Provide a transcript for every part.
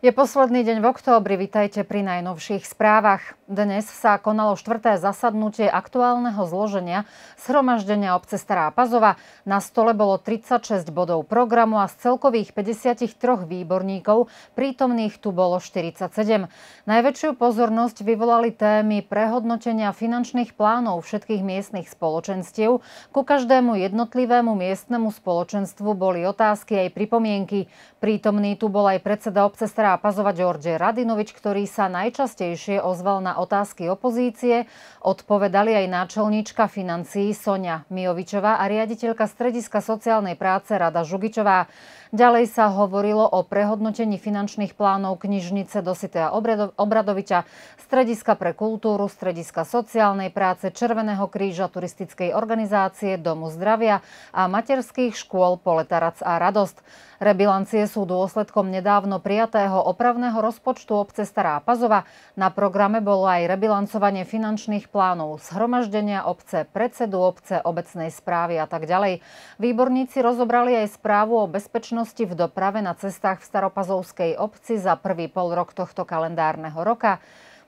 Je posledný deň v októbri, vitajte pri najnovších správach. Dnes sa konalo štvrté zasadnutie aktuálneho zloženia zhromaždenia obce Stará Pazova. Na stole bolo 36 bodov programu a z celkových 53 výborníkov prítomných tu bolo 47. Najväčšiu pozornosť vyvolali témy prehodnotenia finančných plánov všetkých miestnych spoločenstiev. Ku každému jednotlivému miestnemu spoločenstvu boli otázky aj pripomienky. Prítomný tu bol aj predseda obce Stará Pazova George Radinovič, ktorý sa najčastejšie ozval na otázky opozície. Odpovedali aj náčelníčka financií Sonia Miovičová a riaditeľka Strediska sociálnej práce Rada Žugičová. Ďalej sa hovorilo o prehodnotení finančných plánov knižnice Dositea Obradoviča, Strediska pre kultúru, Strediska sociálnej práce, Červeného kríža, turistickej organizácie, Domu zdravia a materských škôl Poletarac a Radosť. Rebilancie sú dôsledkom nedávno prijatého opravného rozpočtu obce Stará Pazova. Na programe bolo aj rebilancovanie finančných plánov, zhromaždenia obce, predsedu obce, obecnej správy a tak ďalej. Výborníci rozobrali aj správu o bezpečnosti bezpečnosti v doprave na cestách v Staropazovskej obci za prvý pol rok tohto kalendárneho roka.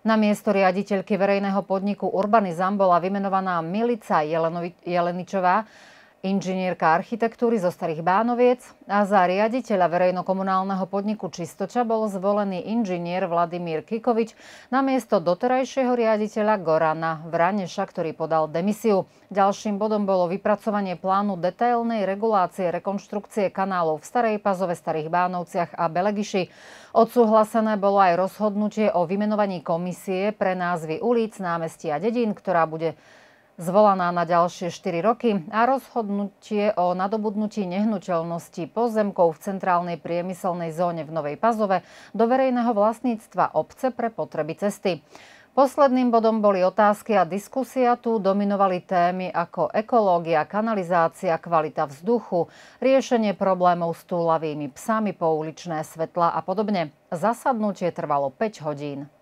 Na miesto riaditeľky verejného podniku Urbanizam bola vymenovaná Milica Jeleničová, inžinierka architektúry zo Starých Bánoviec a za riaditeľa verejnokomunálneho podniku Čistoča bol zvolený inžinier Vladimír Kikovič na miesto doterajšieho riaditeľa Gorana Vraneša, ktorý podal demisiu. Ďalším bodom bolo vypracovanie plánu detailnej regulácie rekonštrukcie kanálov v Starej Pazove, Starých Bánovciach a Belegiši. Odsúhlasené bolo aj rozhodnutie o vymenovaní komisie pre názvy ulic, námestí a dedín, ktorá bude zvolaná na ďalšie 4 roky a rozhodnutie o nadobudnutí nehnuteľnosti pozemkov v centrálnej priemyselnej zóne v Novej Pazove do verejného vlastníctva obce pre potreby cesty. Posledným bodom boli otázky a diskusia. Tu dominovali témy ako ekológia, kanalizácia, kvalita vzduchu, riešenie problémov s túlavými psami, pouličné svetla a podobne. Zasadnutie trvalo 5 hodín.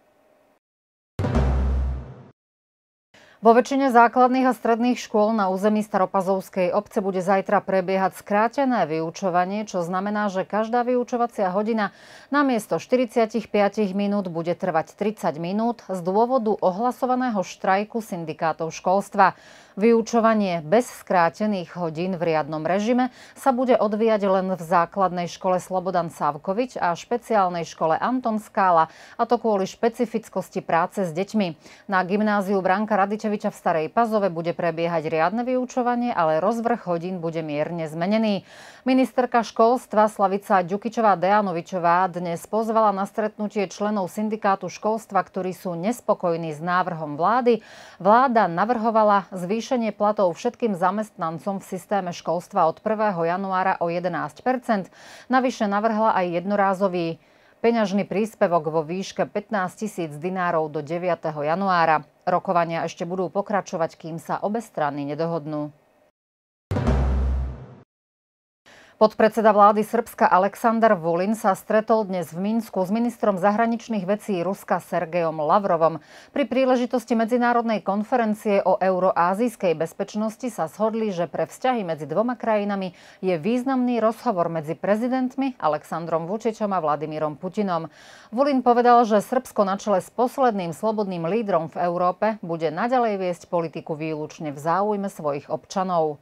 Vo väčšine základných a stredných škôl na území Staropazovskej obce bude zajtra prebiehať skrátené vyučovanie, čo znamená, že každá vyučovacia hodina namiesto 45 minút bude trvať 30 minút z dôvodu ohlasovaného štrajku syndikátov školstva. Vyučovanie bez skrátených hodín v riadnom režime sa bude odvíjať len v základnej škole Slobodan Savkovič a špeciálnej škole Anton Skála, a to kvôli špecifickosti práce s deťmi. Na gymnáziu Branka Radičeviča v Starej Pazove bude prebiehať riadne vyučovanie, ale rozvrh hodín bude mierne zmenený. Ministerka školstva Slavica Ďukičová Dejanovičová dnes pozvala na stretnutie členov syndikátu školstva, ktorí sú nespokojní s návrhom vlády. Vláda navrhovala zvýšenie platov všetkým zamestnancom v systéme školstva od 1. januára o 11% Navyše navrhla aj jednorázový peňažný príspevok vo výške 15 tisíc dinárov do 9. januára. Rokovania ešte budú pokračovať, kým sa obe strany nedohodnú. Podpredseda vlády Srbska Aleksandar Vulin sa stretol dnes v Minsku s ministrom zahraničných vecí Ruska Sergejom Lavrovom. Pri príležitosti medzinárodnej konferencie o euroázijskej bezpečnosti sa shodli, že pre vzťahy medzi dvoma krajinami je významný rozhovor medzi prezidentmi Aleksandrom Vučičom a Vladimírom Putinom. Vulin povedal, že Srbsko na čele s posledným slobodným lídrom v Európe bude naďalej viesť politiku výlučne v záujme svojich občanov.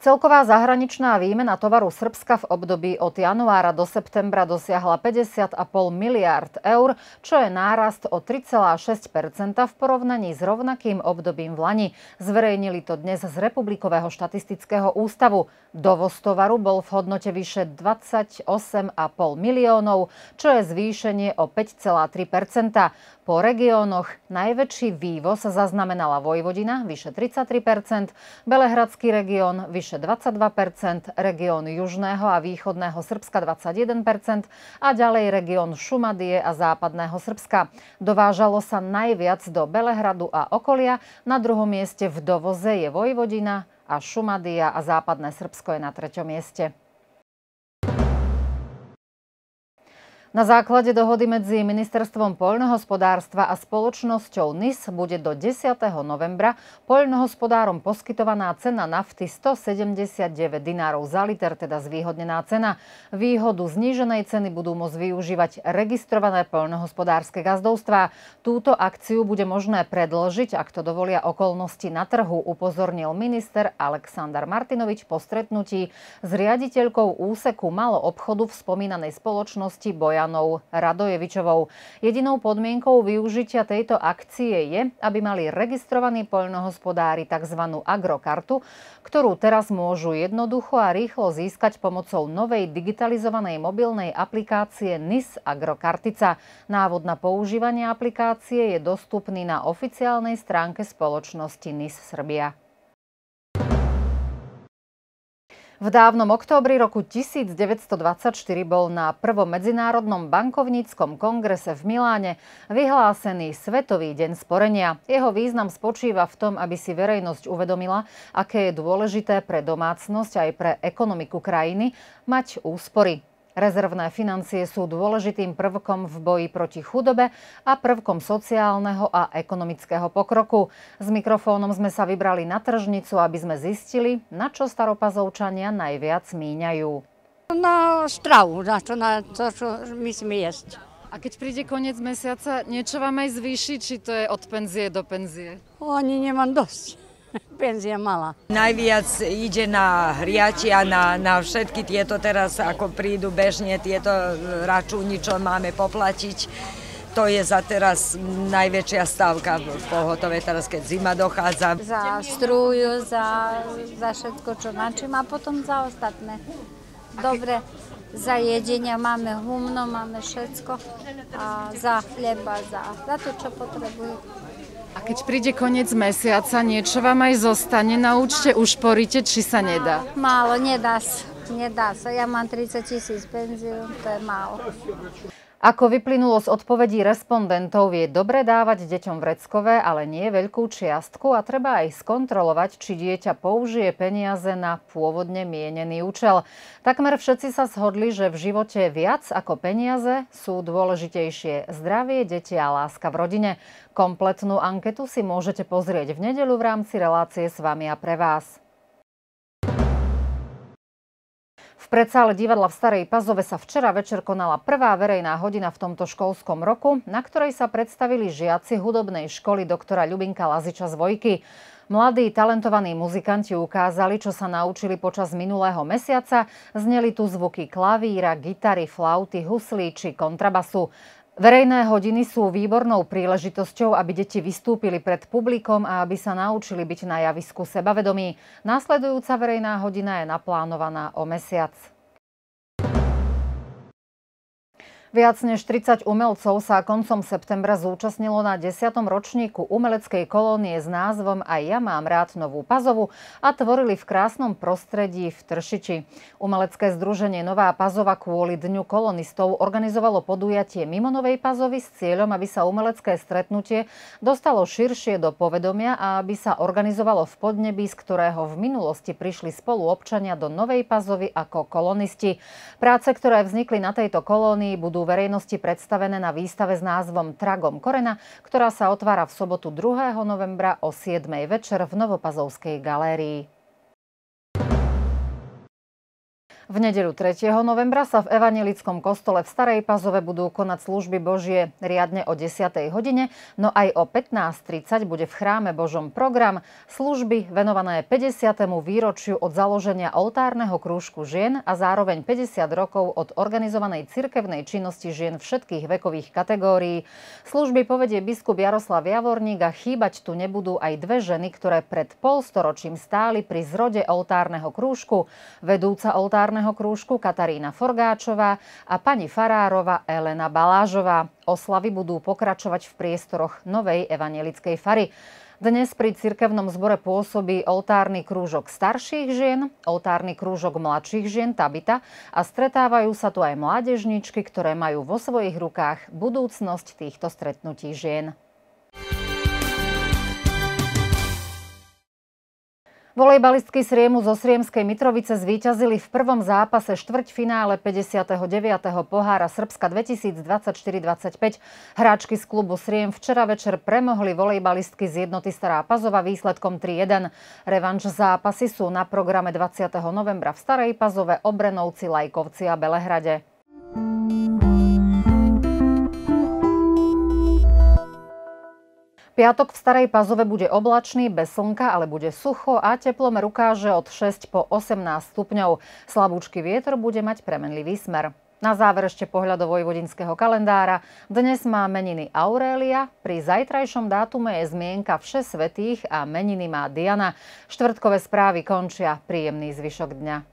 Celková zahraničná výmena tovaru Srbska v období od januára do septembra dosiahla 50,5 miliard eur, čo je nárast o 3,6% v porovnaní s rovnakým obdobím v Lani. Zverejnili to dnes z Republikového štatistického ústavu. Dovoz tovaru bol v hodnote vyše 28,5 miliónov, čo je zvýšenie o 5,3% po regiónoch najväčší vývoz zaznamenala Vojvodina vyše 33% Belehradský región vyše 22% región Južného a Východného Srbska 21% a ďalej región Šumadie a Západného Srbska. Dovážalo sa najviac do Belehradu a okolia, na druhom mieste v dovoze je Vojvodina a Šumadia a Západné Srbsko je na treťom mieste. Na základe dohody medzi Ministerstvom poľnohospodárstva a spoločnosťou NIS bude do 10. novembra poľnohospodárom poskytovaná cena nafty 179 dinárov za liter, teda zvýhodnená cena. Výhodu zníženej ceny budú môcť využívať registrované poľnohospodárske gazdovstvá. Túto akciu bude možné predlžiť, ak to dovolia okolnosti na trhu, upozornil minister Aleksandar Martinovič po stretnutí s riaditeľkou úseku malo obchodu v spomínanej spoločnosti Boja Bojanou Radojevičovou. Jedinou podmienkou využitia tejto akcie je, aby mali registrovaní poľnohospodári tzv. agrokartu, ktorú teraz môžu jednoducho a rýchlo získať pomocou novej digitalizovanej mobilnej aplikácie NIS Agrokartica. Návod na používanie aplikácie je dostupný na oficiálnej stránke spoločnosti NIS Srbia. V dávnom októbri roku 1924 bol na prvom medzinárodnom bankovníckom kongrese v Miláne vyhlásený Svetový deň sporenia. Jeho význam spočíva v tom, aby si verejnosť uvedomila, aké je dôležité pre domácnosť aj pre ekonomiku krajiny mať úspory. Rezervné financie sú dôležitým prvkom v boji proti chudobe a prvkom sociálneho a ekonomického pokroku. S mikrofónom sme sa vybrali na tržnicu, aby sme zistili, na čo staropazovčania najviac míňajú. Na stravu, na to, na to, čo musíme jesť. A keď príde koniec mesiaca, niečo vám aj zvýši, či to je od penzie do penzie? Oni nemám dosť. penzia mala. Najviac ide na hriatia, na, na všetky tieto teraz, ako prídu bežne tieto račúni, čo máme poplatiť. To je za teraz najväčšia stavka v pohotove, teraz keď zima dochádza. Za strúju, za, za všetko, čo načím a potom za ostatné. Dobre, za jedenia máme humno, máme všetko a za chleba, za, za to, čo potrebujú. A keď príde koniec mesiaca, niečo vám aj zostane na účte, ušporíte, či sa nedá? Málo, nedá sa. Nedá sa. Ja mám 30 tisíc penziu, to je málo. Ako vyplynulo z odpovedí respondentov, je dobre dávať deťom vreckové, ale nie veľkú čiastku a treba aj skontrolovať, či dieťa použije peniaze na pôvodne mienený účel. Takmer všetci sa shodli, že v živote viac ako peniaze sú dôležitejšie zdravie, deti a láska v rodine. Kompletnú anketu si môžete pozrieť v nedeľu v rámci relácie s vami a pre vás. Predsále divadla v Starej Pazove sa včera večer konala prvá verejná hodina v tomto školskom roku, na ktorej sa predstavili žiaci hudobnej školy doktora Ľubinka Laziča z Vojky. Mladí talentovaní muzikanti ukázali, čo sa naučili počas minulého mesiaca. Zneli tu zvuky klavíra, gitary, flauty, huslí či kontrabasu. Verejné hodiny sú výbornou príležitosťou, aby deti vystúpili pred publikom a aby sa naučili byť na javisku sebavedomí. Následujúca verejná hodina je naplánovaná o mesiac. Viac než 30 umelcov sa koncom septembra zúčastnilo na 10. ročníku umeleckej kolónie s názvom Aj ja mám rád Novú Pazovu a tvorili v krásnom prostredí v Tršiči. Umelecké združenie Nová Pazova kvôli Dňu kolonistov organizovalo podujatie mimo Novej Pazovy s cieľom, aby sa umelecké stretnutie dostalo širšie do povedomia a aby sa organizovalo v podnebí, z ktorého v minulosti prišli spolu občania do Novej Pazovy ako kolonisti. Práce, ktoré vznikli na tejto kolónii, budú budú verejnosti predstavené na výstave s názvom Tragom Korena, ktorá sa otvára v sobotu 2. novembra o 7. večer v Novopazovskej galérii. V nedeľu 3. novembra sa v Evangelickom kostole v Starej Pazove budú konať služby Božie riadne o 10. hodine, no aj o 15.30 bude v chráme Božom program služby venované 50. výročiu od založenia oltárneho krúžku žien a zároveň 50 rokov od organizovanej cirkevnej činnosti žien všetkých vekových kategórií. Služby povedie biskup Jaroslav Javorník a chýbať tu nebudú aj dve ženy, ktoré pred polstoročím stáli pri zrode oltárneho krúžku. Vedúca oltárneho cirkevného krúžku Katarína Forgáčová a pani Farárova Elena Balážová. Oslavy budú pokračovať v priestoroch novej evangelickej fary. Dnes pri cirkevnom zbore pôsobí oltárny krúžok starších žien, oltárny krúžok mladších žien Tabita a stretávajú sa tu aj mládežničky, ktoré majú vo svojich rukách budúcnosť týchto stretnutí žien. Volejbalistky Sriemu zo Sriemskej Mitrovice zvíťazili v prvom zápase štvrťfinále 59. pohára Srbska 2024-25. Hráčky z klubu Sriem včera večer premohli volejbalistky z jednoty Stará Pazova výsledkom 3-1. Revanš zápasy sú na programe 20. novembra v Starej Pazove, Obrenovci, Lajkovci a Belehrade. Piatok v Starej Pazove bude oblačný, bez slnka, ale bude sucho a teplomer ukáže od 6 po 18 stupňov. Slabúčky vietor bude mať premenlivý smer. Na záver ešte pohľad vojvodinského kalendára. Dnes má meniny Aurélia, pri zajtrajšom dátume je zmienka vše svetých a meniny má Diana. Štvrtkové správy končia. Príjemný zvyšok dňa.